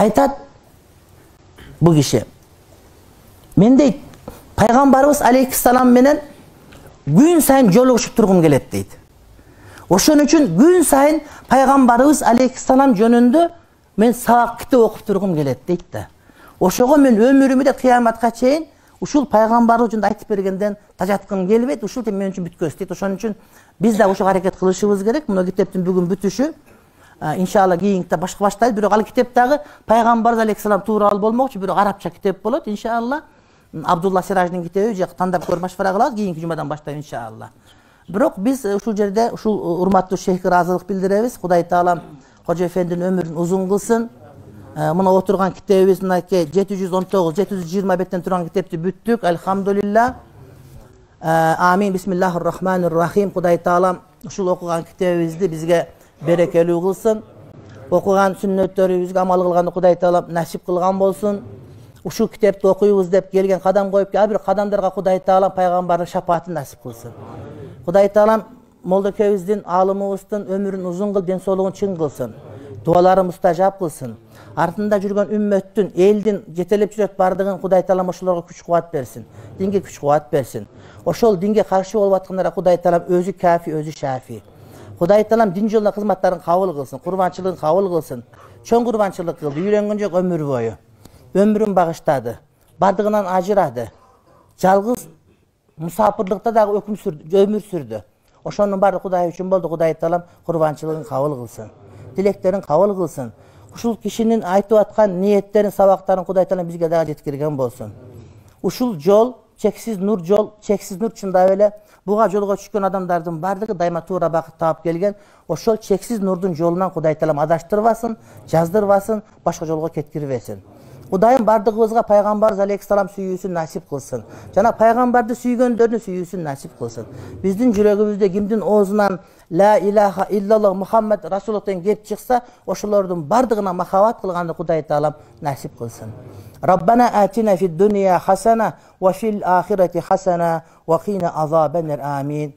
айтат бұл киши мен дейт пайғамбарыбыз алейхисалам менен күн сайын жолугушуп тургум келет дейт ошон үчүн күн сайын пайгамбарыбыз алейхисалам жөнүндө мен сабак китеп окуп тургум келет дейт да. Ошого мен өмүрүмдө кыяматка чейин ушул пайгамбарыбыз жөнүндө айтып бергенден тажаткым келбейт ушул мен үчүн бүткөс дейт ошон үчүн биз дагы ошого аракет кылышыбыз керек. Мына китептин бүгүн бүтүшү иншалла кийинкиде башка баштайбыз бирок ал китеп дагы пайгамбарыбыз алейхисалам тууралуу болмокчу бирок арабча китеп болот иншалла. Абдулла сираждын китеби же тандап көрүп машвара кылабыз кийинки жумадан баштайбыз иншалла. Бирок биз ушул жерде ушул урматтуу шейхке ыраазылык билдиребиз. Кудай таалам кожо эфендинин өмүрүн узун кылсын. Мына отурган китебибиз мынакей жети жүз он тогуз жети жүз жыйырма беттен турган китепти бүттүк. Альхамдулилля амин. Бисмиллахи рахмани рахим. Кудай таалам ушул окуган китебибизди бизге берекелүү кылсын. Окуган сүннөттөрүбүзгө амал кылганды кудай таалам насип кылган болсун. Ушул китепти окуйбуз деп келген кадам коюп ар бир кадамдарга кудай таалам пайгамбардын шапаатын насип кылсын. Кудай таалам молдокебиздин аалымыбыздын өмүрүн узун кылып ден соолугун чың кылсын. Дубаларын мустажап кылсын. Артында жүргөн үммөттүн элдин жетелеп жүрөт баардыгын кудай таалам ошолорго күч кубат берсин динге күч кубат берсин. Ошол динге каршы болуп аткандарга кудай таалам өзү кафи өзү шафи кудай таалам дин жолунда кызматтарын кабыл кылсын курбанчылыгын кабыл кылсын чоң курбанчылык кылды үйлөнгөн жок өмүр бою өмүрүн багыштады баардыгынан ажырады жалгыз мусапырлыкта дагы өмүр сүрдү ошонун баары кудай үчүн болду кудай таалам курбанчылыгын кабыл кылсын тилектерин кабыл кылсын ушул кишинин айтып аткан ниеттерин сабактарын кудай таалам бизге дагы жеткирген болсун ушул жол чексиз нур жол чексиз нур чындап эле буга жолго түшкөн адамдардын баардыгы дайыма туура багыт таап келген ошол чексиз нурдун жолунан кудай таалам адаштырбасын жаздырбасын башка жолго кеткирбесин кудайым баардыгыбызга пайгамбарыбыз алейхисалам сүйүүсүн насип кылсын жана пайгамбарды сүйгөндөрдүн сүйүүсүн насип кылсын биздин жүрөгүбүздө кимдин оозунан ла илаха иллаллах мухаммад расулуллахтен кеп чыкса ошолордун баардыгына махабат кылганды кудай таалам насип кылсын ربنا آتنا في الدنيا حسنة وفي الآخرة حسنة وقنا عذاب النار آمين